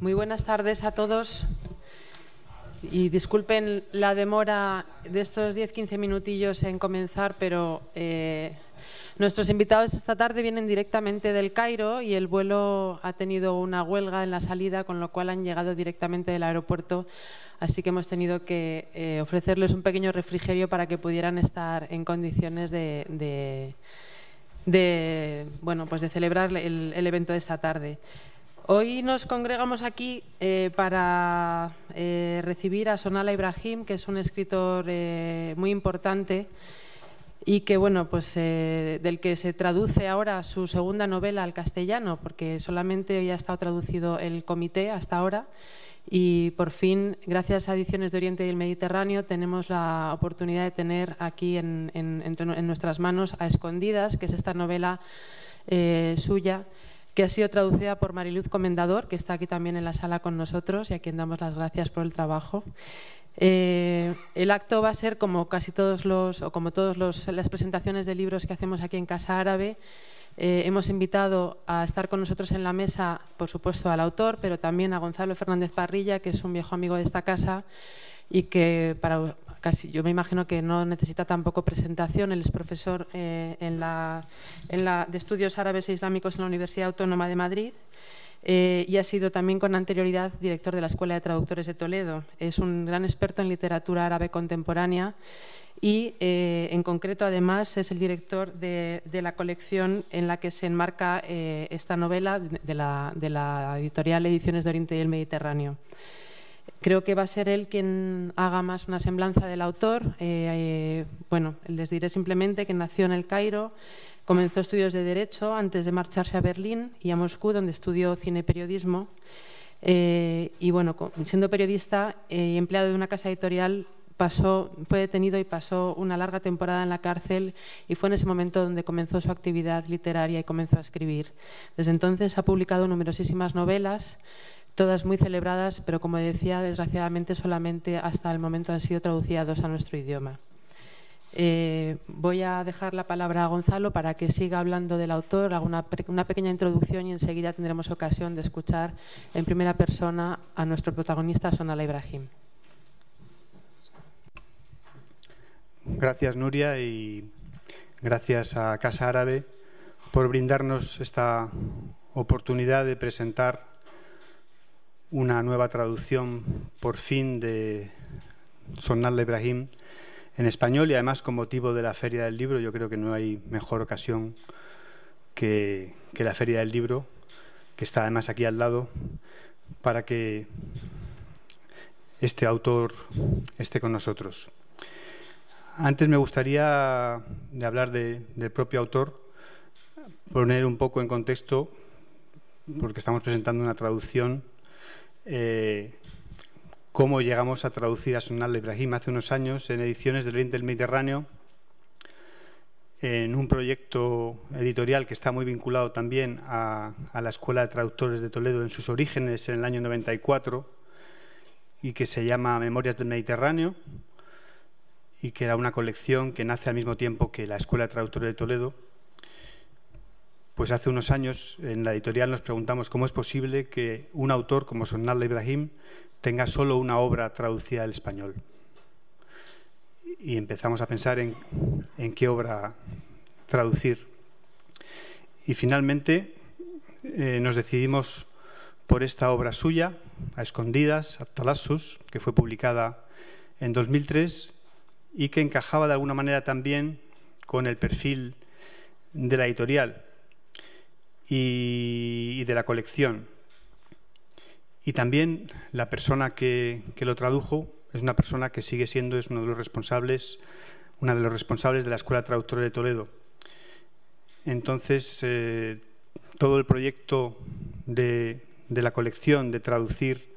Muy buenas tardes a todos y disculpen la demora de estos 10-15 minutillos en comenzar, pero eh, nuestros invitados esta tarde vienen directamente del Cairo y el vuelo ha tenido una huelga en la salida, con lo cual han llegado directamente del aeropuerto, así que hemos tenido que eh, ofrecerles un pequeño refrigerio para que pudieran estar en condiciones de, bueno, pues de celebrar el, el evento de esta tarde. Hoy nos congregamos aquí eh, para eh, recibir a Sonala Ibrahim, que es un escritor eh, muy importante y que bueno, pues del que se traduce ahora su segunda novela al castellano, porque solamente había estado traducido el comité hasta ahora. Y por fin, gracias a Ediciones de Oriente y el Mediterráneo, tenemos la oportunidad de tener aquí en nuestras manos a Escondidas, que es esta novela suya que ha sido traducida por Mariluz Comendador, que está aquí también en la sala con nosotros y a quien damos las gracias por el trabajo. Eh, el acto va a ser como casi todos los, o como todas las presentaciones de libros que hacemos aquí en Casa Árabe. Eh, hemos invitado a estar con nosotros en la mesa, por supuesto, al autor, pero también a Gonzalo Fernández Parrilla, que es un viejo amigo de esta casa y que para casi, yo me imagino que no necesita tampoco presentación. Él es profesor eh, de Estudios Árabes e Islámicos en la Universidad Autónoma de Madrid. Eh, y ha sido también con anterioridad director de la Escuela de Traductores de Toledo. Es un gran experto en literatura árabe contemporánea y, eh, en concreto, además, es el director de, la colección en la que se enmarca esta novela de la, de la editorial Ediciones de Oriente y el Mediterráneo. Creo que va a ser él quien haga más una semblanza del autor. Eh, eh, bueno, les diré simplemente que nació en el Cairo, comenzó estudios de Derecho antes de marcharse a Berlín y a Moscú, donde estudió cine y periodismo. Eh, y bueno, siendo periodista y empleado de una casa editorial, pasó, fue detenido y pasó una larga temporada en la cárcel y fue en ese momento donde comenzó su actividad literaria y comenzó a escribir. Desde entonces ha publicado numerosísimas novelas, todas muy celebradas, pero como decía, desgraciadamente solamente hasta el momento han sido traducidas a nuestro idioma. Eh, voy a dejar la palabra a Gonzalo para que siga hablando del autor, haga una, una, pequeña introducción y enseguida tendremos ocasión de escuchar en primera persona a nuestro protagonista, Sonala Ibrahim. Gracias, Nuria, y gracias a Casa Árabe por brindarnos esta oportunidad de presentar una nueva traducción por fin de Sonal Ibrahim en español y además con motivo de la Feria del Libro yo creo que no hay mejor ocasión que, la Feria del Libro, que está además aquí al lado, para que este autor esté con nosotros. Antes me gustaría de hablar del propio autor, poner un poco en contexto, porque estamos presentando una traducción eh, cómo llegamos a traducir a Sonal Ibrahim hace unos años en ediciones del Oriente del Mediterráneo, en un proyecto editorial que está muy vinculado también a, la Escuela de Traductores de Toledo en sus orígenes en el año 94 y que se llama Memorias del Mediterráneo y que era una colección que nace al mismo tiempo que la Escuela de Traductores de Toledo pues hace unos años en la editorial nos preguntamos cómo es posible que un autor como Sonal Ibrahim tenga solo una obra traducida al español. Y empezamos a pensar en, qué obra traducir. Y finalmente eh, nos decidimos por esta obra suya, A Escondidas, a Talassus, que fue publicada en 2003 y que encajaba de alguna manera también con el perfil de la editorial y, de la colección. Y también la persona que, lo tradujo es una persona que sigue siendo es uno de los responsables, una de los responsables de la Escuela Traductora de Toledo. Entonces, eh, todo el proyecto de, la colección de traducir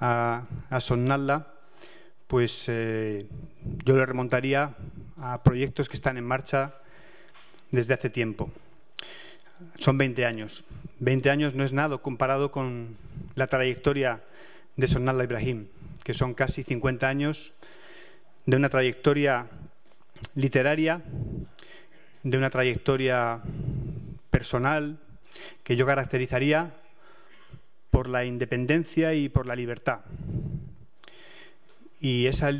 a, a pues eh, yo le remontaría a proyectos que están en marcha desde hace tiempo son 20 años. 20 años no es nada comparado con la trayectoria de Sonala Ibrahim, que son casi 50 años de una trayectoria literaria, de una trayectoria personal, que yo caracterizaría por la independencia y por la libertad. Y esa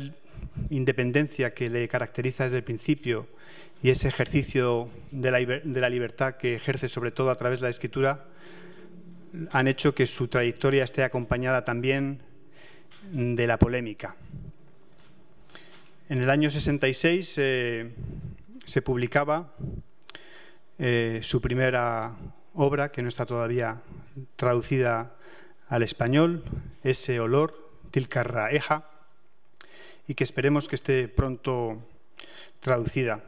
independencia que le caracteriza desde el principio y ese ejercicio de la, libertad que ejerce sobre todo a través de la escritura han hecho que su trayectoria esté acompañada también de la polémica. En el año 66 eh, se publicaba eh, su primera obra, que no está todavía traducida al español, ese olor, Tilcarra Eja, y que esperemos que esté pronto traducida.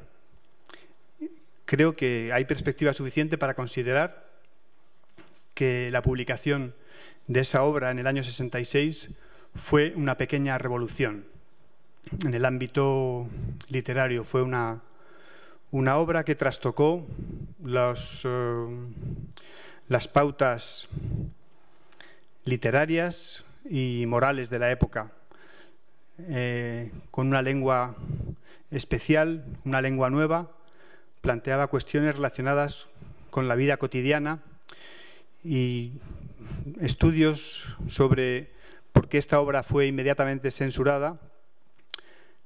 Creo que hay perspectiva suficiente para considerar que la publicación de esa obra en el año 66 fue una pequeña revolución. En el ámbito literario fue una, una obra que trastocó eh, las pautas literarias y morales de la época, eh, con una lengua especial, una lengua nueva, planteaba cuestiones relacionadas con la vida cotidiana y estudios sobre por qué esta obra fue inmediatamente censurada,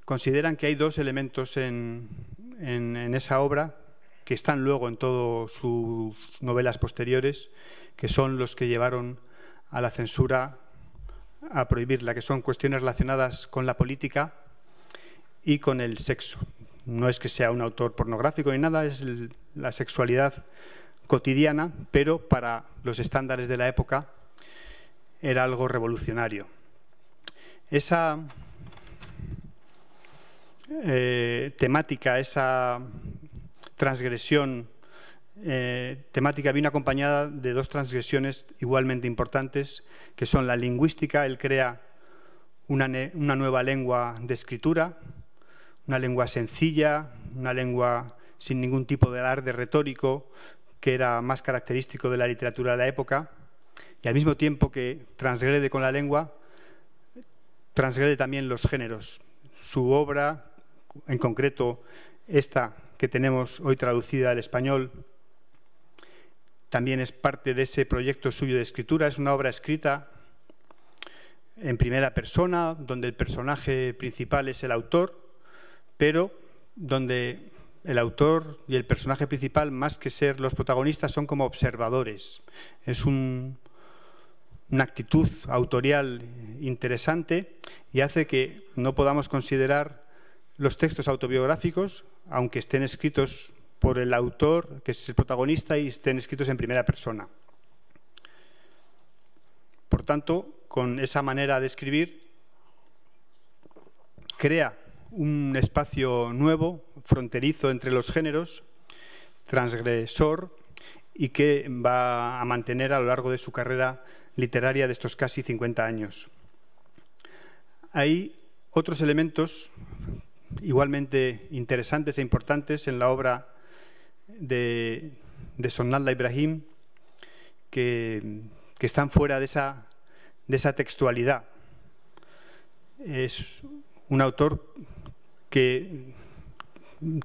consideran que hay dos elementos en, en esa obra que están luego en todas sus novelas posteriores, que son los que llevaron a la censura, a prohibirla, que son cuestiones relacionadas con la política y con el sexo. No es que sea un autor pornográfico ni nada, es la sexualidad cotidiana, pero para los estándares de la época era algo revolucionario. Esa eh, temática, esa transgresión eh, temática vino acompañada de dos transgresiones igualmente importantes, que son la lingüística, él crea una, una nueva lengua de escritura, una lengua sencilla, una lengua sin ningún tipo de alarde retórico, que era más característico de la literatura de la época, y al mismo tiempo que transgrede con la lengua, transgrede también los géneros. Su obra, en concreto esta que tenemos hoy traducida al español, también es parte de ese proyecto suyo de escritura. Es una obra escrita en primera persona, donde el personaje principal es el autor, pero donde el autor y el personaje principal, más que ser los protagonistas, son como observadores. Es una actitud autorial interesante y hace que no podamos considerar los textos autobiográficos, aunque estén escritos por el autor, que es el protagonista, y estén escritos en primera persona. Por tanto, con esa manera de escribir, crea un espacio nuevo, fronterizo entre los géneros, transgresor, y que va a mantener a lo largo de su carrera literaria de estos casi 50 años. Hay otros elementos igualmente interesantes e importantes en la obra de, de Sonnalla Ibrahim que, están fuera de esa, de esa textualidad. Es un autor que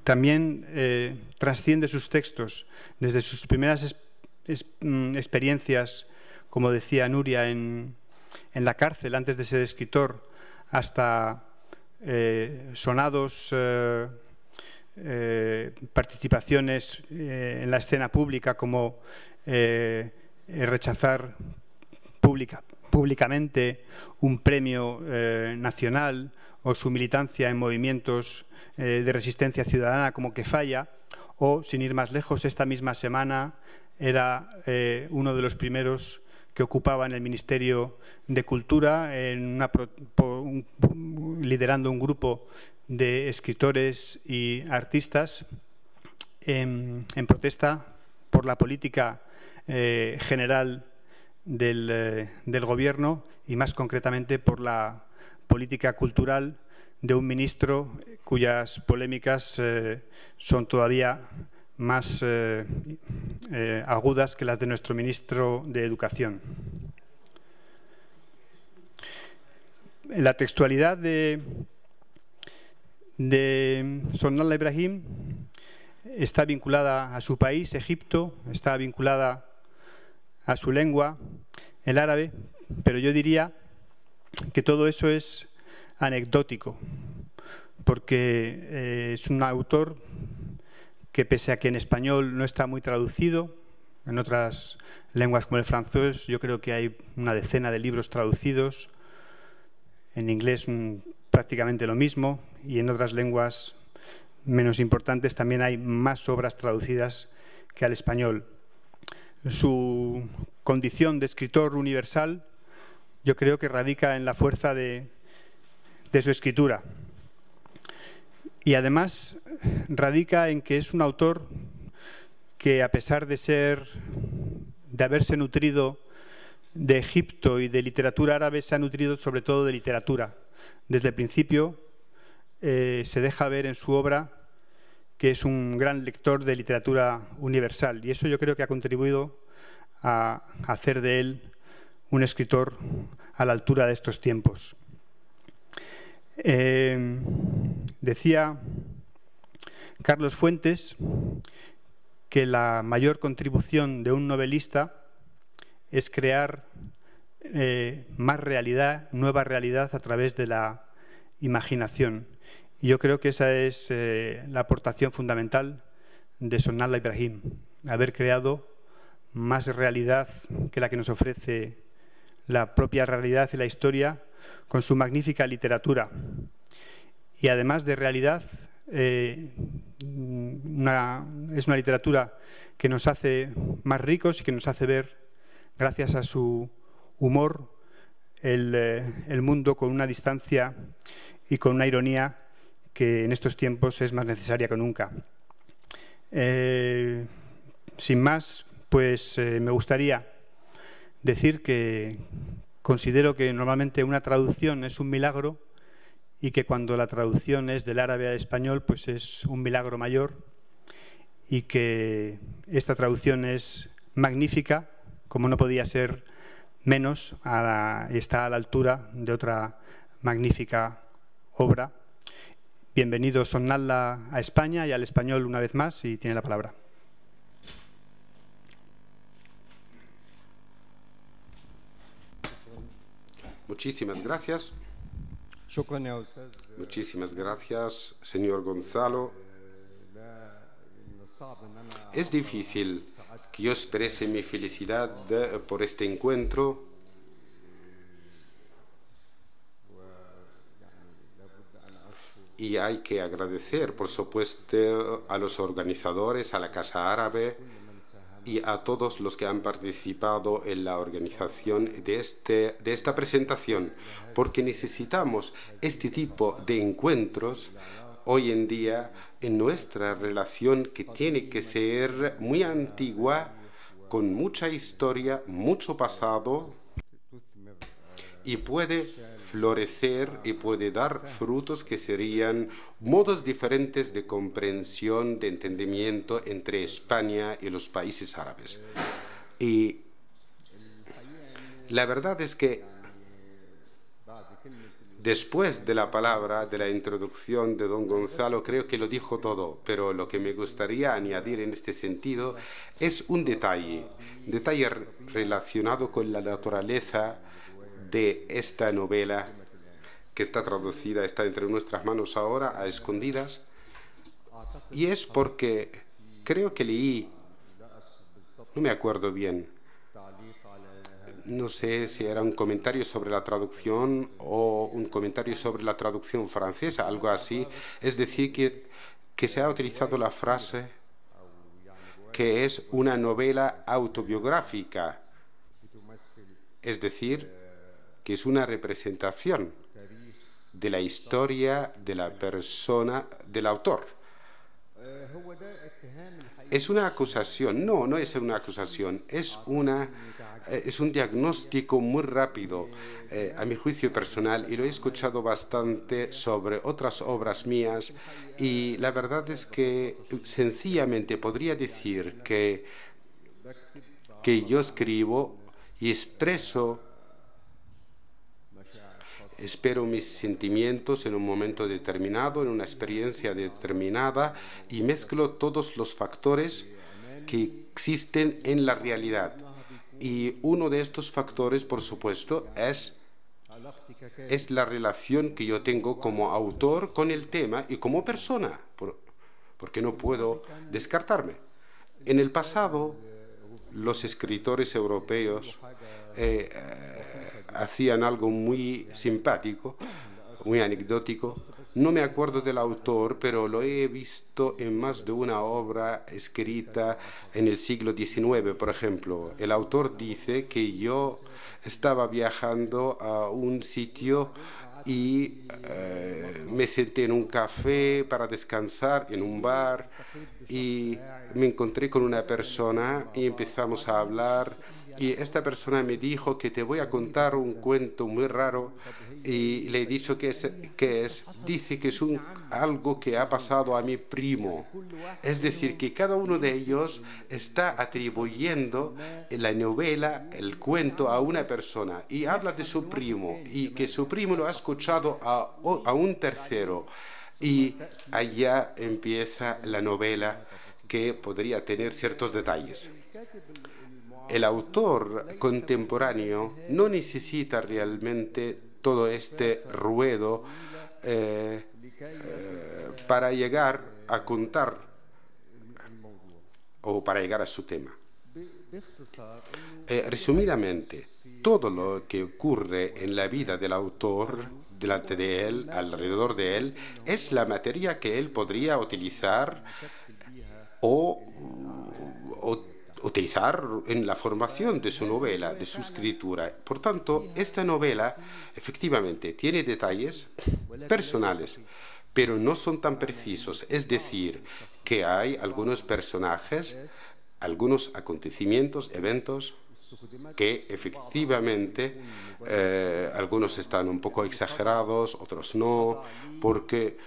también eh, trasciende sus textos desde sus primeras mm, experiencias, como decía Nuria, en, en, la cárcel antes de ser escritor, hasta eh, sonados eh, eh, participaciones eh, en la escena pública como eh, rechazar públicamente un premio nacional o su militancia en movimientos de resistencia ciudadana como que falla o, sin ir más lejos, esta misma semana era uno de los primeros que ocupaba en el Ministerio de Cultura, liderando un grupo de escritores y artistas en, protesta por la política eh, general eh, del, Gobierno y más concretamente por la política cultural de un ministro cuyas polémicas eh, son todavía más agudas que las de nuestro ministro de Educación. La textualidad de, de Sonal Ibrahim está vinculada a su país, Egipto, está vinculada a su lengua, el árabe, pero yo diría que todo eso es anecdótico, porque eh, es un autor que pese a que en español no está muy traducido, en otras lenguas como el francés yo creo que hay una decena de libros traducidos, en inglés prácticamente lo mismo y en otras lenguas menos importantes también hay más obras traducidas que al español. Su condición de escritor universal yo creo que radica en la fuerza de, de su escritura. Y además radica en que es un autor que a pesar de ser de haberse nutrido de Egipto y de literatura árabe, se ha nutrido sobre todo de literatura. Desde el principio eh, se deja ver en su obra que es un gran lector de literatura universal y eso yo creo que ha contribuido a hacer de él un escritor a la altura de estos tiempos. Eh, decía Carlos Fuentes que la mayor contribución de un novelista es crear eh, más realidad, nueva realidad a través de la imaginación. Y yo creo que esa es eh, la aportación fundamental de Sonal Ibrahim, haber creado más realidad que la que nos ofrece la propia realidad y la historia con su magnífica literatura. Y además de realidad, eh, es una literatura que nos hace más ricos y que nos hace ver, gracias a su humor, el, eh, mundo con una distancia y con una ironía que en estos tiempos es más necesaria que nunca. Eh, sin más, pues me gustaría decir que considero que normalmente una traducción es un milagro y que cuando la traducción es del árabe al español, pues es un milagro mayor y que esta traducción es magnífica, como no podía ser menos, está a la altura de otra magnífica obra. Bienvenido Sonnalla a España y al español una vez más y tiene la palabra. Muchísimas gracias. Muchísimas gracias, señor Gonzalo. Es difícil que yo exprese mi felicidad por este encuentro. Y hay que agradecer, por supuesto, a los organizadores, a la Casa Árabe, y a todos los que han participado en la organización de, este, de esta presentación, porque necesitamos este tipo de encuentros hoy en día en nuestra relación que tiene que ser muy antigua, con mucha historia, mucho pasado, y puede florecer y puede dar frutos que serían modos diferentes de comprensión, de entendimiento entre España y los países árabes. Y la verdad es que después de la palabra, de la introducción de don Gonzalo, creo que lo dijo todo, pero lo que me gustaría añadir en este sentido es un detalle, detalle relacionado con la naturaleza de esta novela que está traducida, está entre nuestras manos ahora a escondidas. Y es porque creo que leí, no me acuerdo bien, no sé si era un comentario sobre la traducción o un comentario sobre la traducción francesa, algo así. Es decir, que, que se ha utilizado la frase que es una novela autobiográfica. Es decir, que es una representación de la historia de la persona, del autor. Es una acusación, no, no es una acusación, es, una, es un diagnóstico muy rápido, eh, a mi juicio personal, y lo he escuchado bastante sobre otras obras mías, y la verdad es que sencillamente podría decir que, que yo escribo y expreso espero mis sentimientos en un momento determinado, en una experiencia determinada y mezclo todos los factores que existen en la realidad. Y uno de estos factores, por supuesto, es, es la relación que yo tengo como autor con el tema y como persona, porque no puedo descartarme. En el pasado, los escritores europeos eh, eh, hacían algo muy simpático, muy anecdótico. No me acuerdo del autor, pero lo he visto en más de una obra escrita en el siglo XIX, por ejemplo. El autor dice que yo estaba viajando a un sitio y eh, me senté en un café para descansar, en un bar, y me encontré con una persona y empezamos a hablar y esta persona me dijo que te voy a contar un cuento muy raro y le he dicho que es, que es dice que es un, algo que ha pasado a mi primo. Es decir, que cada uno de ellos está atribuyendo la novela, el cuento a una persona y habla de su primo y que su primo lo ha escuchado a, a un tercero. Y allá empieza la novela que podría tener ciertos detalles el autor contemporáneo no necesita realmente todo este ruedo eh, eh, para llegar a contar o para llegar a su tema. Eh, resumidamente, todo lo que ocurre en la vida del autor, delante de él, alrededor de él, es la materia que él podría utilizar o, o utilizar en la formación de su novela, de su escritura. Por tanto, esta novela efectivamente tiene detalles personales, pero no son tan precisos. Es decir, que hay algunos personajes, algunos acontecimientos, eventos que efectivamente eh, algunos están un poco exagerados, otros no, porque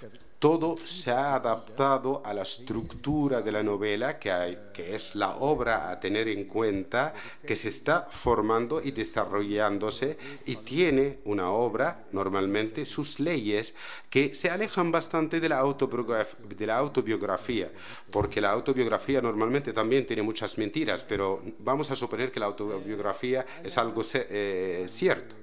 todo se ha adaptado a la estructura de la novela, que, es la obra a tener en cuenta, que se está formando y desarrollándose y tiene una obra, normalmente, sus leyes, que se alejan bastante de la, de la autobiografía, porque la autobiografía normalmente también tiene muchas mentiras, pero vamos a suponer que la autobiografía es algo eh, cierto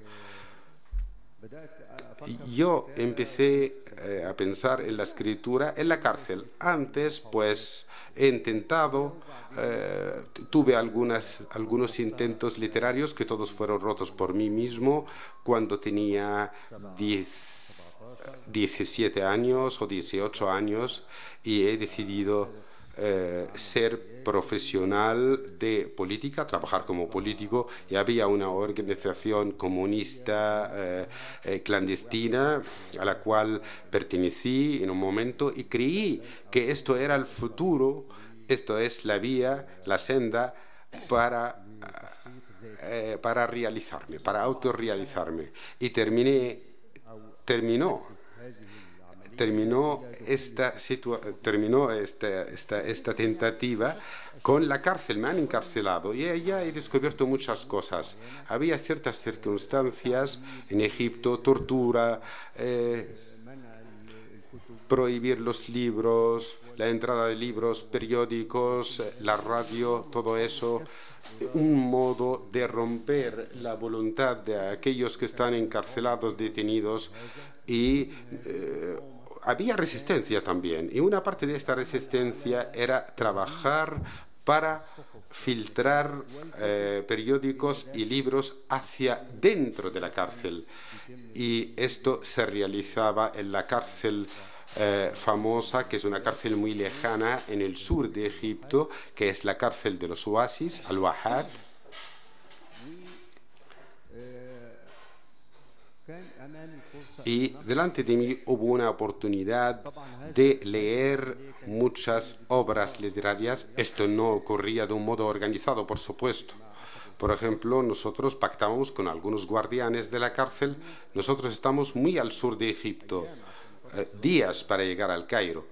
yo empecé eh, a pensar en la escritura en la cárcel. Antes, pues, he intentado, eh, tuve algunas, algunos intentos literarios que todos fueron rotos por mí mismo cuando tenía 17 años o 18 años y he decidido eh, ser profesional de política, trabajar como político, y había una organización comunista eh, eh, clandestina a la cual pertenecí en un momento y creí que esto era el futuro, esto es la vía, la senda para, para realizarme, para autorrealizarme. Y terminé, terminó terminó esta, terminó esta, esta, tentativa con la cárcel, me han encarcelado y allá he descubierto muchas cosas. Había ciertas circunstancias en Egipto, tortura, eh, prohibir los libros, la entrada de libros, periódicos, la radio, todo eso un modo de romper la voluntad de aquellos que están encarcelados, detenidos y eh, había resistencia también y una parte de esta resistencia era trabajar para filtrar eh, periódicos y libros hacia dentro de la cárcel. Y esto se realizaba en la cárcel eh, famosa, que es una cárcel muy lejana en el sur de Egipto, que es la cárcel de los oasis, Al-Wahad. Y delante de mí hubo una oportunidad de leer muchas obras literarias. Esto no ocurría de un modo organizado, por supuesto. Por ejemplo, nosotros pactábamos con algunos guardianes de la cárcel. Nosotros estamos muy al sur de Egipto, eh, días para llegar al Cairo.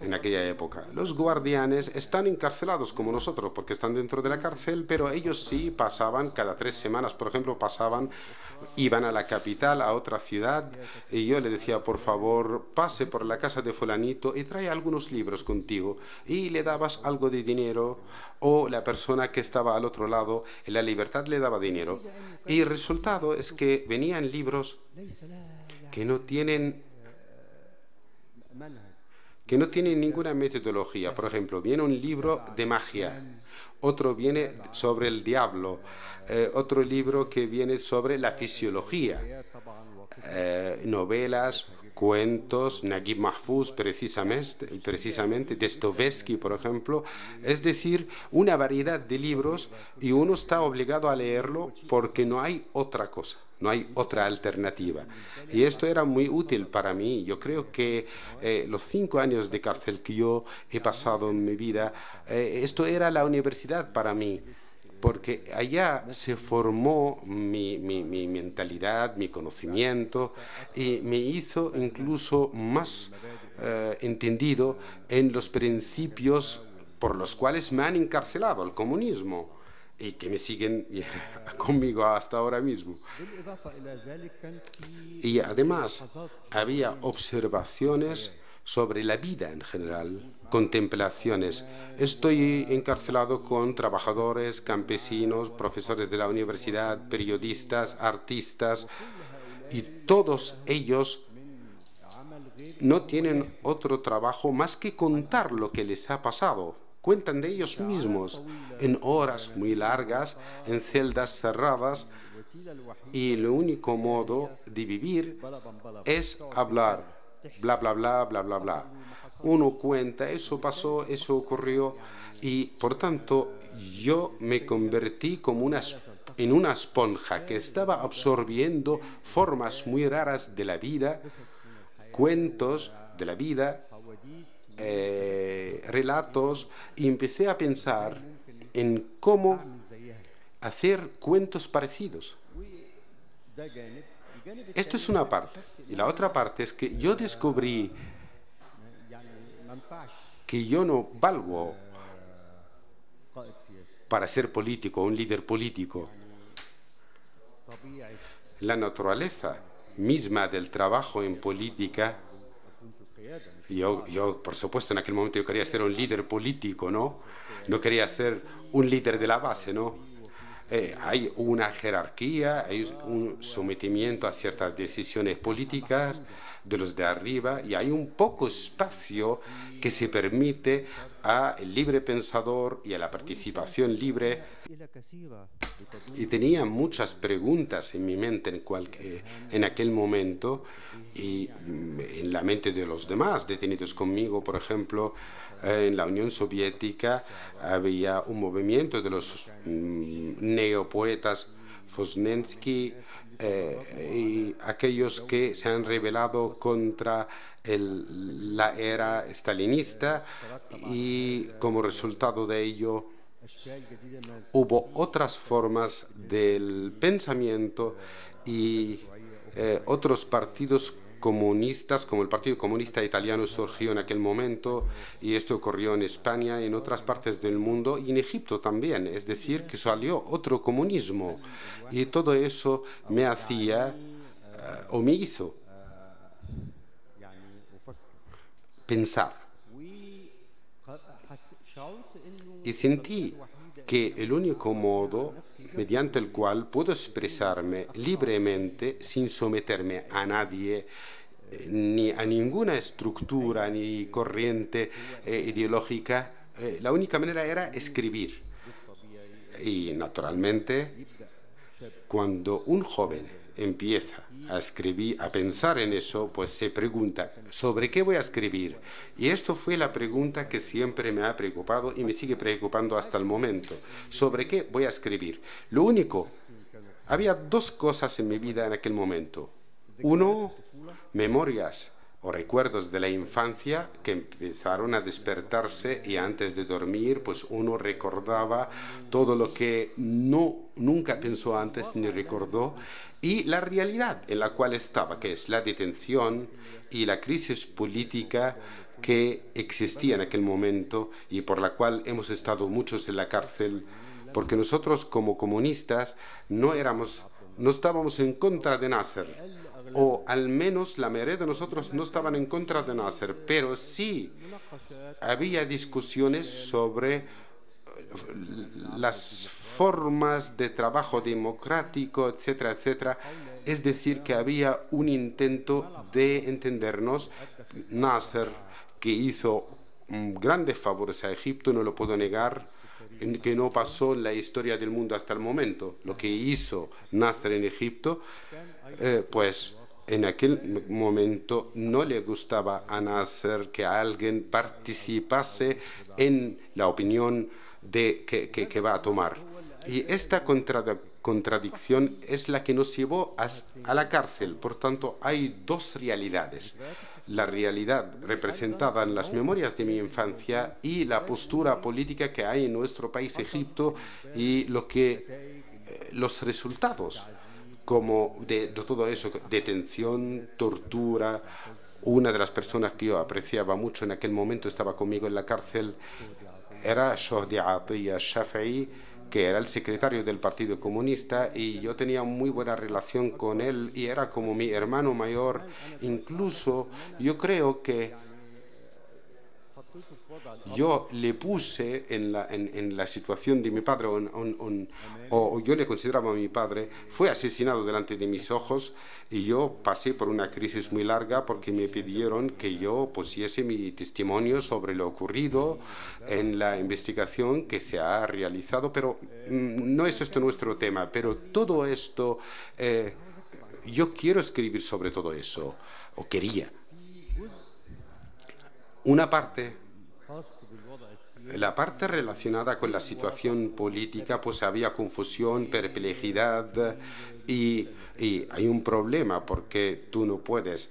En aquella época. Los guardianes están encarcelados como nosotros porque están dentro de la cárcel, pero ellos sí pasaban cada tres semanas, por ejemplo, pasaban, iban a la capital, a otra ciudad, y yo le decía, por favor, pase por la casa de fulanito y trae algunos libros contigo, y le dabas algo de dinero, o la persona que estaba al otro lado, en la libertad, le daba dinero. Y el resultado es que venían libros que no tienen que no tienen ninguna metodología. Por ejemplo, viene un libro de magia, otro viene sobre el diablo, eh, otro libro que viene sobre la fisiología, eh, novelas, cuentos, Naguib Mahfouz precisamente, precisamente, Dostoevsky, por ejemplo, es decir, una variedad de libros y uno está obligado a leerlo porque no hay otra cosa. No hay otra alternativa. Y esto era muy útil para mí. Yo creo que eh, los cinco años de cárcel que yo he pasado en mi vida, eh, esto era la universidad para mí porque allá se formó mi, mentalidad, mi conocimiento y me hizo incluso más eh, entendido en los principios por los cuales me han encarcelado, el comunismo y que me siguen conmigo hasta ahora mismo. Y además había observaciones sobre la vida en general, contemplaciones. Estoy encarcelado con trabajadores, campesinos, profesores de la universidad, periodistas, artistas, y todos ellos no tienen otro trabajo más que contar lo que les ha pasado cuentan de ellos mismos en horas muy largas, en celdas cerradas, y el único modo de vivir es hablar, bla, bla, bla, bla, bla, bla. Uno cuenta, eso pasó, eso ocurrió, y por tanto yo me convertí como en una esponja que estaba absorbiendo formas muy raras de la vida, cuentos de la vida, eh, relatos y empecé a pensar en cómo hacer cuentos parecidos. Esto es una parte. Y la otra parte es que yo descubrí que yo no valgo para ser político, un líder político. La naturaleza misma del trabajo en política yo, yo, por supuesto, en aquel momento yo quería ser un líder político, ¿no? No quería ser un líder de la base, ¿no? Eh, hay una jerarquía, hay un sometimiento a ciertas decisiones políticas de los de arriba y hay un poco espacio que se permite al libre pensador y a la participación libre. Y tenía muchas preguntas en mi mente en, en aquel momento y mm, en la mente de los demás detenidos conmigo, por ejemplo, en la Unión Soviética había un movimiento de los mm, neopoetas Fosnensky eh, y aquellos que se han rebelado contra la era stalinista y como resultado de ello hubo otras formas del pensamiento y eh, otros partidos comunistas, como el Partido Comunista Italiano surgió en aquel momento, y esto ocurrió en España, en otras partes del mundo, y en Egipto también, es decir, que salió otro comunismo, y todo eso me hacía, eh, o me hizo, pensar. Y sentí que el único modo mediante el cual puedo expresarme libremente sin someterme a nadie eh, ni a ninguna estructura ni corriente eh, ideológica, eh, la única manera era escribir. Y naturalmente, cuando un joven empieza a escribir, a pensar en eso, pues se pregunta, ¿sobre qué voy a escribir? Y esto fue la pregunta que siempre me ha preocupado y me sigue preocupando hasta el momento. ¿Sobre qué voy a escribir? Lo único, había dos cosas en mi vida en aquel momento. Uno, memorias o recuerdos de la infancia que empezaron a despertarse y antes de dormir pues uno recordaba todo lo que no nunca pensó antes ni recordó y la realidad en la cual estaba que es la detención y la crisis política que existía en aquel momento y por la cual hemos estado muchos en la cárcel, porque nosotros como comunistas no éramos, no estábamos en contra de Nasser, o al menos la mayoría de nosotros no estaban en contra de Nasser, pero sí había discusiones sobre las formas de trabajo democrático, etcétera, etcétera. Es decir, que había un intento de entendernos. Nasser, que hizo grandes favores a Egipto, no lo puedo negar, que no pasó en la historia del mundo hasta el momento. Lo que hizo Nasser en Egipto, eh, pues en aquel momento no le gustaba a Nasser que alguien participase en la opinión de, que, que, va a tomar. Y esta contradicción es la que nos llevó a, la cárcel. Por tanto, hay dos realidades la realidad representada en las memorias de mi infancia y la postura política que hay en nuestro país Egipto y lo que eh, los resultados como de, todo eso, detención, tortura. Una de las personas que yo apreciaba mucho en aquel momento estaba conmigo en la cárcel, era Shohdi Atiya Shafi'i, que era el secretario del Partido Comunista y yo tenía muy buena relación con él y era como mi hermano mayor. Incluso yo creo que yo le puse en la, en, la situación de mi padre, o yo le consideraba a mi padre, fue asesinado delante de mis ojos y yo pasé por una crisis muy larga porque me pidieron que yo pusiese mi testimonio sobre lo ocurrido en la investigación que se ha realizado, pero mm, no es esto nuestro tema, pero todo esto, eh, yo quiero escribir sobre todo eso, o quería. Una parte 他死不多的。La parte relacionada con la situación política, pues había confusión, perplejidad y, hay un problema porque tú no puedes.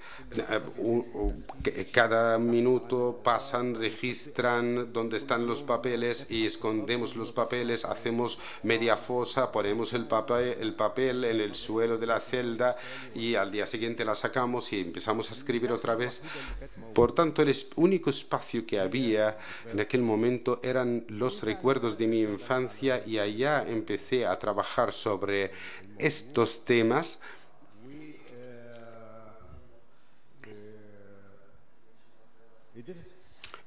Eh, cada minuto pasan, registran dónde están los papeles y escondemos los papeles, hacemos media fosa, ponemos el papel, el papel en el suelo de la celda y al día siguiente la sacamos y empezamos a escribir otra vez. Por tanto, el único espacio que había en aquel momento eran los recuerdos de mi infancia y allá empecé a trabajar sobre estos temas.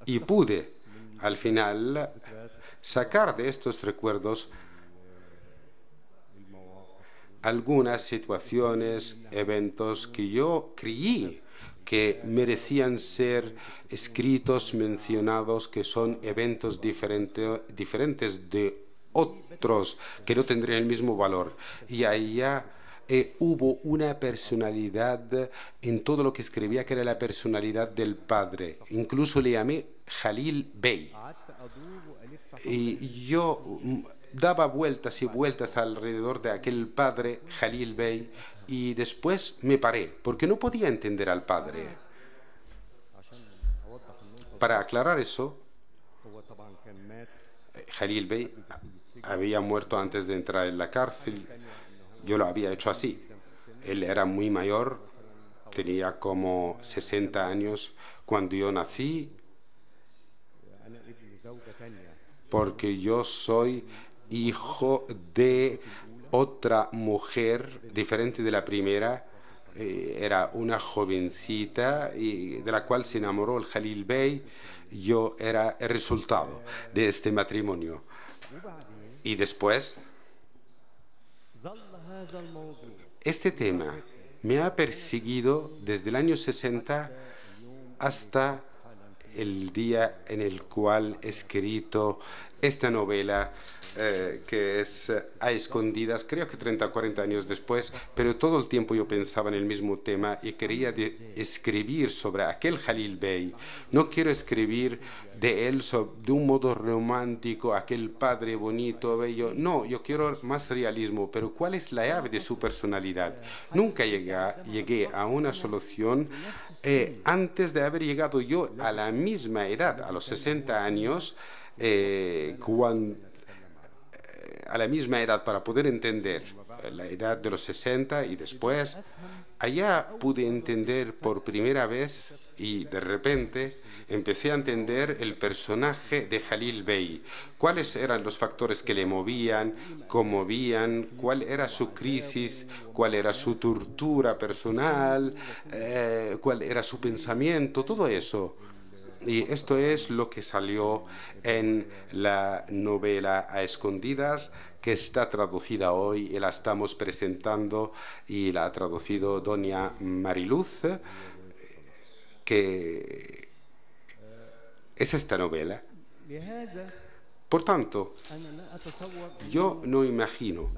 Y pude al final sacar de estos recuerdos algunas situaciones, eventos que yo creí que merecían ser escritos, mencionados, que son eventos diferentes de otros que no tendrían el mismo valor. Y allá eh, hubo una personalidad en todo lo que escribía que era la personalidad del padre. Incluso le llamé Jalil Bey. Y yo mm, daba vueltas y vueltas alrededor de aquel padre, Jalil Bey, y después me paré, porque no podía entender al padre. Para aclarar eso, Jalil Bey había muerto antes de entrar en la cárcel. Yo lo había hecho así. Él era muy mayor, tenía como 60 años cuando yo nací, porque yo soy hijo de otra mujer diferente de la primera. Eh, era una jovencita y de la cual se enamoró el Jalil Bey. Yo era el resultado de este matrimonio. Y después, este tema me ha perseguido desde el año 60 hasta el día en el cual he escrito esta novela eh, que es eh, a escondidas, creo que 30 o 40 años después, pero todo el tiempo yo pensaba en el mismo tema y quería escribir sobre aquel Jalil Bey. No quiero escribir de él de un modo romántico, aquel padre bonito, bello. No, yo quiero más realismo, pero ¿cuál es la llave de su personalidad? Nunca llegué, llegué a una solución eh, antes de haber llegado yo a la misma edad, a los 60 años, cuando a la misma edad para poder entender la edad de los 60 y después, allá pude entender por primera vez y de repente empecé a entender el personaje de Jalil Bey, cuáles eran los factores que le movían, conmovían, cuál era su crisis, cuál era su tortura personal, eh, cuál era su pensamiento, todo eso. Y esto es lo que salió en la novela A Escondidas, que está traducida hoy y la estamos presentando y la ha traducido doña Mariluz, que es esta novela. Por tanto, yo no imagino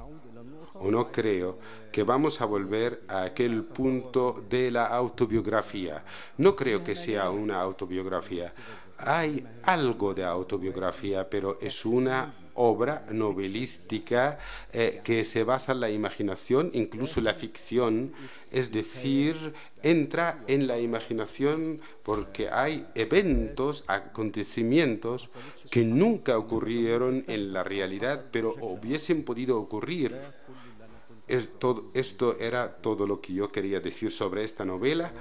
o no creo que vamos a volver a aquel punto de la autobiografía. No creo que sea una autobiografía. Hay algo de autobiografía, pero es una obra novelística eh, que se basa en la imaginación, incluso la ficción, es decir, entra en la imaginación porque hay eventos, acontecimientos que nunca ocurrieron en la realidad, pero hubiesen podido ocurrir. esto era todo lo que yo quería decir sobre esta novela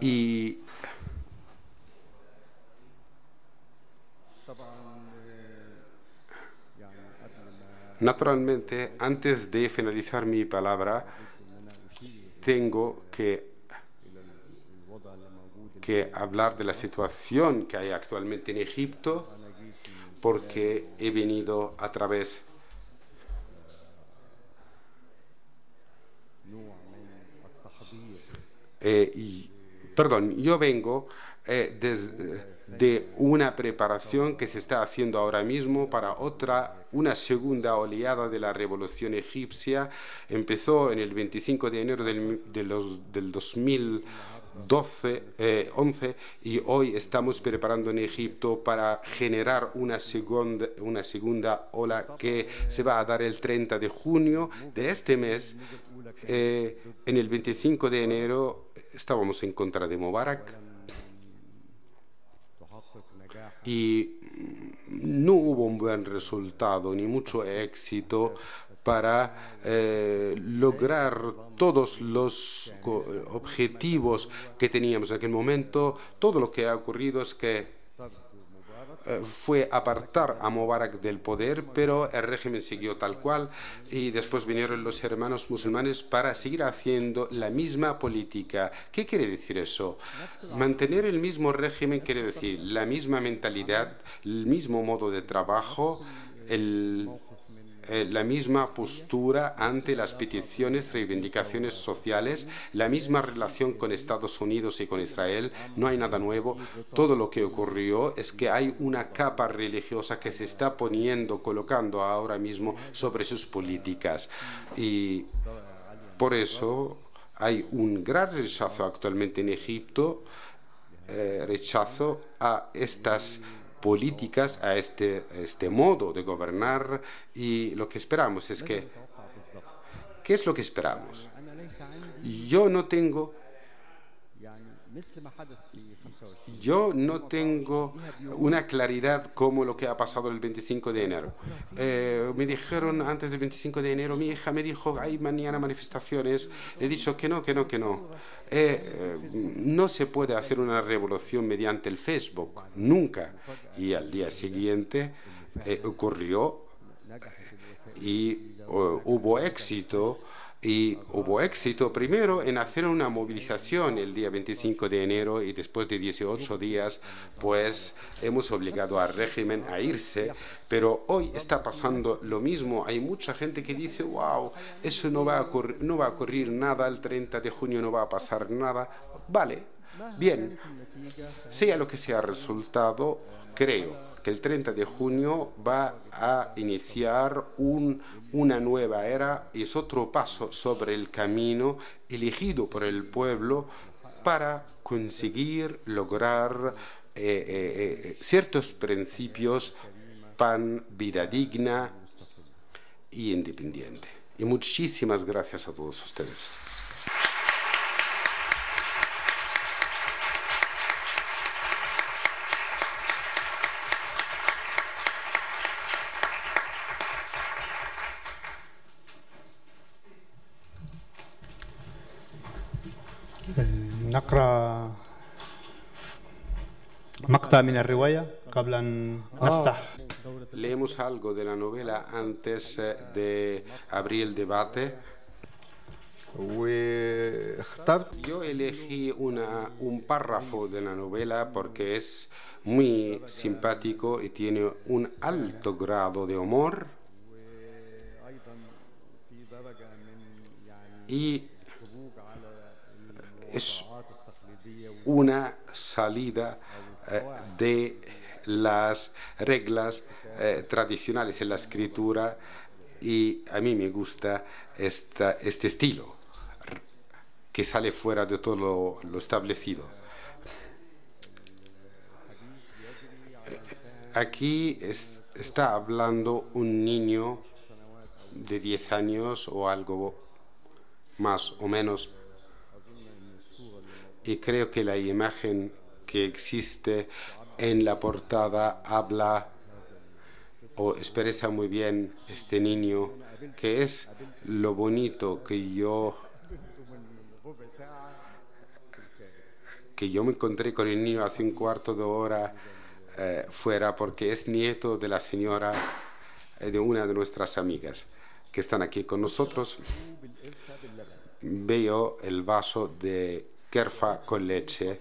y Naturalmente, antes de finalizar mi palabra, tengo que, hablar de la situación que hay actualmente en Egipto, porque he venido a través eh, perdón, yo vengo eh, desde de una preparación que se está haciendo ahora mismo para otra, una segunda oleada de la revolución egipcia. Empezó en el 25 de enero del, de los, del 2012, 11 eh, y hoy estamos preparando en Egipto para generar una segunda, una segunda ola que se va a dar el 30 de junio de este mes. Eh, en el 25 de enero estábamos en contra de Mubarak y no hubo un buen resultado ni mucho éxito para eh, lograr todos los objetivos que teníamos en aquel momento. Todo lo que ha ocurrido es que fue apartar a Mubarak del poder, pero el régimen siguió tal cual y después vinieron los hermanos musulmanes para seguir haciendo la misma política. ¿Qué quiere decir eso? Mantener el mismo régimen quiere decir la misma mentalidad, el mismo modo de trabajo, el eh, la misma postura ante las peticiones, reivindicaciones sociales, la misma relación con Estados Unidos y con Israel. No hay nada nuevo. Todo lo que ocurrió es que hay una capa religiosa que se está poniendo, colocando ahora mismo sobre sus políticas. Y por eso hay un gran rechazo actualmente en Egipto, eh, rechazo a estas políticas, a este, este modo de gobernar y lo que esperamos es que, ¿qué es lo que esperamos? Yo no tengo yo no tengo una claridad como lo que ha pasado el 25 de enero. Eh, me dijeron antes del 25 de enero, mi hija me dijo, hay mañana manifestaciones. he dicho que no, que no, que no. Eh, eh, no se puede hacer una revolución mediante el Facebook, nunca. Y al día siguiente ocurrió y hubo éxito y hubo éxito primero en hacer una movilización el día 25 de enero y después de 18 días pues hemos obligado al régimen a irse, pero hoy está pasando lo mismo. Hay mucha gente que dice, wow, eso no va a ocurrir, no va a ocurrir nada, el 30 de junio no va a pasar nada. Vale, bien, sea lo que sea resultado, creo que el 30 de junio va a iniciar una nueva era y es otro paso sobre el camino elegido por el pueblo para conseguir lograr eh, eh, eh, ciertos principios pan, vida digna y independiente. Y muchísimas gracias a todos ustedes. مقطع من الرواية قبل أن نفتح Leemos algo de la novela antes eh, de abrir el debate. واخترت Yo elegí una, un párrafo de la novela porque es muy simpático y tiene un alto grado de humor y es una salida eh, de las reglas eh, tradicionales en la escritura y a mí me gusta esta- este estilo que sale fuera de todo lo, establecido. Eh, Aquí es- está hablando un niño de 10 años o algo más o menos y creo que la imagen que existe en la portada habla o expresa muy bien este niño, que es lo bonito que yo que yo me encontré con el niño hace un cuarto de hora eh, fuera porque es nieto de la señora eh, de una de nuestras amigas que están aquí con nosotros. Veo el vaso de kerfa con leche.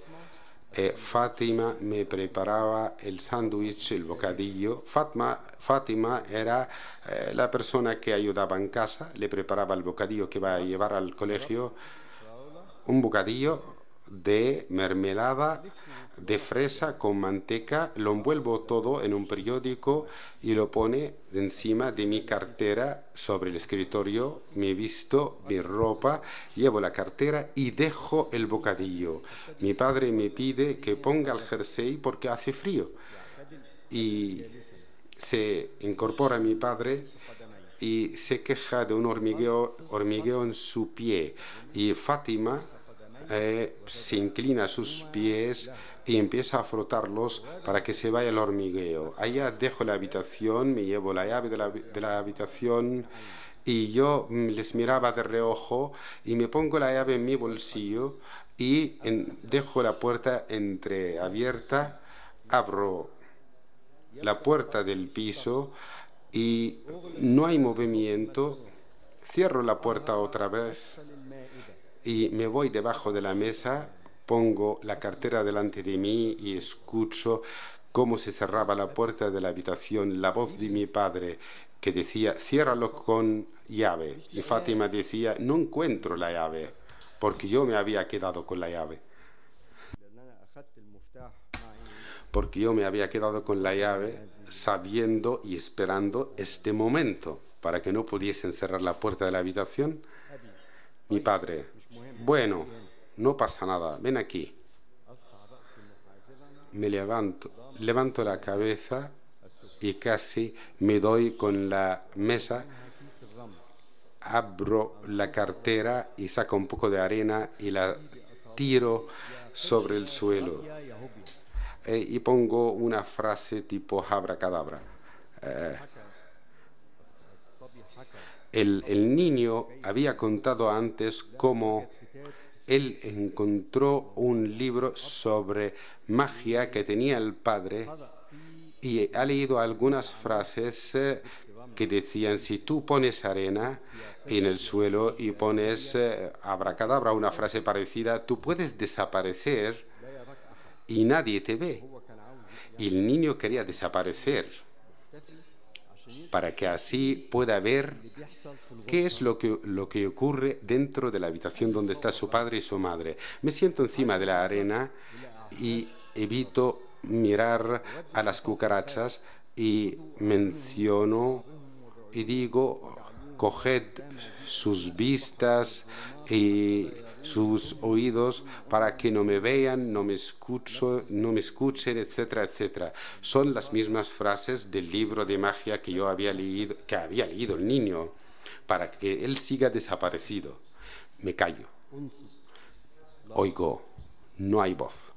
Eh, Fátima me preparaba el sándwich, el bocadillo. Fatma, Fátima era eh, la persona que ayudaba en casa, le preparaba el bocadillo que va a llevar al colegio. Un bocadillo de mermelada de fresa con manteca, lo envuelvo todo en un periódico y lo pone encima de mi cartera sobre el escritorio, me visto, mi ropa, llevo la cartera y dejo el bocadillo. Mi padre me pide que ponga el jersey porque hace frío. Y se incorpora mi padre y se queja de un hormigueo, hormigueo en su pie. Y Fátima eh, se inclina sus pies y empieza a frotarlos para que se vaya el hormigueo. Allá dejo la habitación, me llevo la llave de la, habitación y yo mm, les miraba de reojo y me pongo la llave en mi bolsillo y en- dejo la puerta entreabierta, abro la puerta del piso y no hay movimiento, cierro la puerta otra vez y me voy debajo de la mesa, pongo la cartera delante de mí y escucho cómo se cerraba la puerta de la habitación, la voz de mi padre que decía, ciérralo con llave. Y Fátima decía, no encuentro la llave, porque yo me había quedado con la llave. Porque yo me había quedado con la llave sabiendo y esperando este momento para que no pudiesen cerrar la puerta de la habitación. Mi padre, bueno, no pasa nada, ven aquí. Me levanto, levanto la cabeza y casi me doy con la mesa. Abro la cartera y saco un poco de arena y la tiro sobre el suelo. Eh, y pongo una frase tipo abracadabra. Eh, el, el niño había contado antes cómo él encontró un libro sobre magia que tenía el padre y ha leído algunas frases eh, que decían si tú pones arena en el suelo y pones eh, abracadabra, una frase parecida, tú puedes desaparecer y nadie te ve. Y el niño quería desaparecer para que así pueda ver qué es lo que, lo que ocurre dentro de la habitación donde está su padre y su madre. Me siento encima de la arena y evito mirar a las cucarachas y menciono y digo, coged sus vistas y sus oídos para que no me vean, no me, escucho, no me escuchen, etcétera, etcétera. Son las mismas frases del libro de magia que yo había leído, que había leído el niño, para que él siga desaparecido. Me callo. Oigo, no hay voz.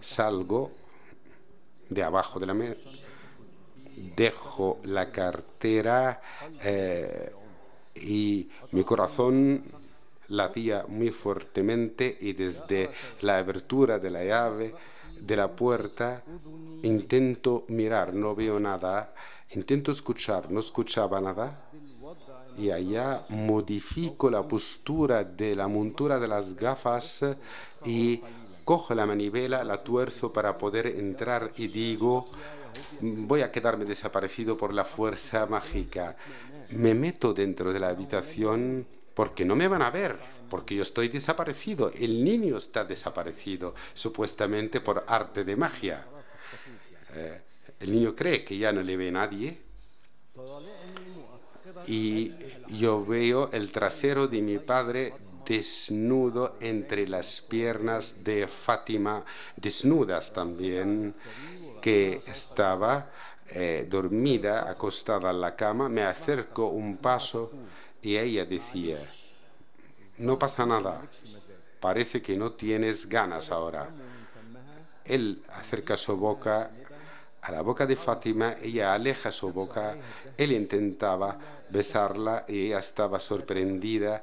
Salgo de abajo de la mesa, dejo la cartera eh, y mi corazón latía muy fuertemente y desde la abertura de la llave de la puerta, intento mirar, no veo nada, intento escuchar, no escuchaba nada, y allá modifico la postura de la montura de las gafas y cojo la manivela, la tuerzo para poder entrar y digo, voy a quedarme desaparecido por la fuerza mágica. Me meto dentro de la habitación porque no me van a ver, porque yo estoy desaparecido. El niño está desaparecido, supuestamente por arte de magia. Eh, el niño cree que ya no le ve nadie y yo veo el trasero de mi padre desnudo entre las piernas de Fátima, desnudas también, que estaba eh, dormida, acostada en la cama. Me acerco un paso y ella decía, no pasa nada, parece que no tienes ganas ahora. Él acerca su boca a la boca de Fátima, ella aleja su boca, él intentaba besarla y ella estaba sorprendida.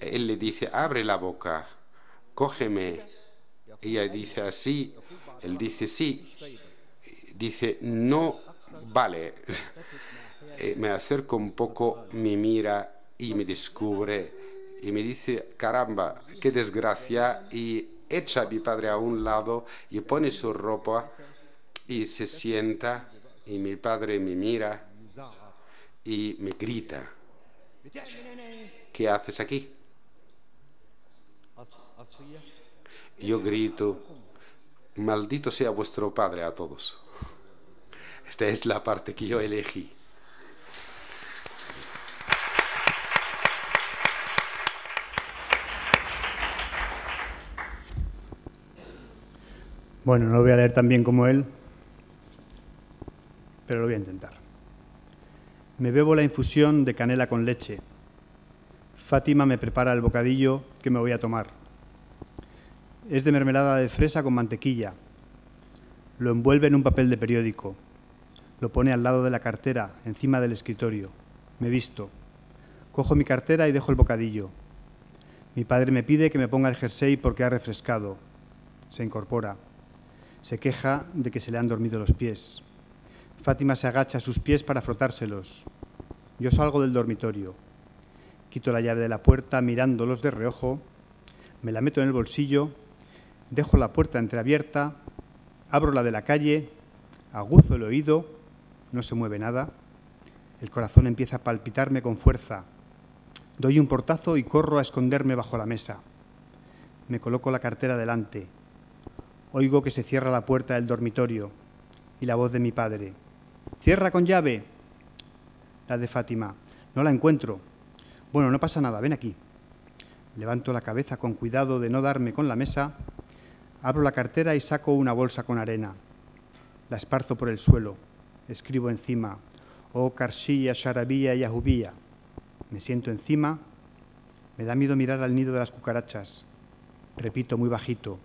Él le dice, abre la boca, cógeme. Ella dice así, él dice sí. Dice, no vale. Eh, me acerco un poco, me mira y me descubre y me dice, caramba, qué desgracia. Y echa a mi padre a un lado y pone su ropa y se sienta y mi padre me mira y me grita, ¿qué haces aquí? Yo grito, maldito sea vuestro padre a todos. Esta es la parte que yo elegí. Bueno, no voy a leer tan bien como él, pero lo voy a intentar. Me bebo la infusión de canela con leche. Fátima me prepara el bocadillo que me voy a tomar. Es de mermelada de fresa con mantequilla. Lo envuelve en un papel de periódico. Lo pone al lado de la cartera, encima del escritorio. Me visto. Cojo mi cartera y dejo el bocadillo. Mi padre me pide que me ponga el jersey porque ha refrescado. Se incorpora. Se queja de que se le han dormido los pies. Fátima se agacha a sus pies para frotárselos. Yo salgo del dormitorio. Quito la llave de la puerta mirándolos de reojo, me la meto en el bolsillo, dejo la puerta entreabierta, abro la de la calle, aguzo el oído, no se mueve nada, el corazón empieza a palpitarme con fuerza. Doy un portazo y corro a esconderme bajo la mesa. Me coloco la cartera delante. Oigo que se cierra la puerta del dormitorio y la voz de mi padre. Cierra con llave. La de Fátima. No la encuentro. Bueno, no pasa nada, ven aquí. Levanto la cabeza con cuidado de no darme con la mesa, abro la cartera y saco una bolsa con arena. La esparzo por el suelo. Escribo encima, oh Karshia, Sharabía y Ahubía. Me siento encima. Me da miedo mirar al nido de las cucarachas. Repito muy bajito,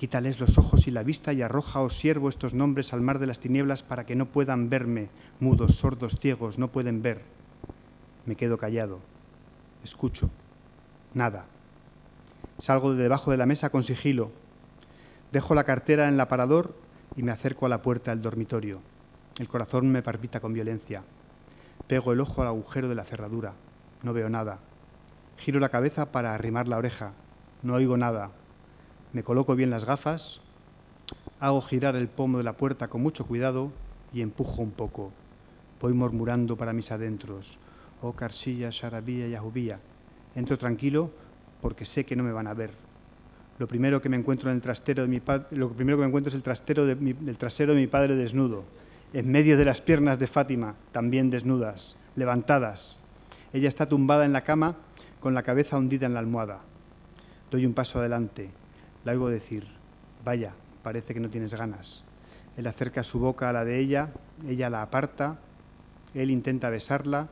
Quítales los ojos y la vista y arroja, oh siervo, estos nombres al mar de las tinieblas para que no puedan verme. Mudos, sordos, ciegos, no pueden ver. Me quedo callado. Escucho. Nada. Salgo de debajo de la mesa con sigilo. Dejo la cartera en el aparador y me acerco a la puerta del dormitorio. El corazón me palpita con violencia. Pego el ojo al agujero de la cerradura. No veo nada. Giro la cabeza para arrimar la oreja. No oigo nada me coloco bien las gafas, hago girar el pomo de la puerta con mucho cuidado y empujo un poco. Voy murmurando para mis adentros, oh Carsilla, Sharabía y Ahubía. Entro tranquilo porque sé que no me van a ver. Lo primero que me encuentro en el trastero de mi lo primero que me encuentro es el trastero de del trasero de mi padre desnudo, en medio de las piernas de Fátima, también desnudas, levantadas. Ella está tumbada en la cama con la cabeza hundida en la almohada. Doy un paso adelante, la oigo decir, vaya, parece que no tienes ganas. Él acerca su boca a la de ella, ella la aparta, él intenta besarla,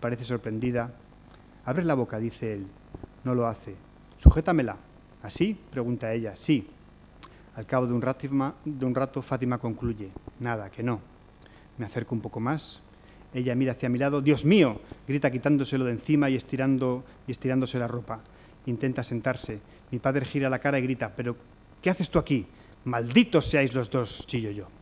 parece sorprendida. Abre la boca, dice él. No lo hace. Sujétamela. ¿Así? pregunta ella. Sí. Al cabo de un, rato, de un rato, Fátima concluye. Nada, que no. Me acerco un poco más. Ella mira hacia mi lado. ¡Dios mío! grita quitándoselo de encima y, estirando, y estirándose la ropa. Intenta sentarse. Mi padre gira la cara y grita, ¿pero qué haces tú aquí? Malditos seáis los dos, chillo yo.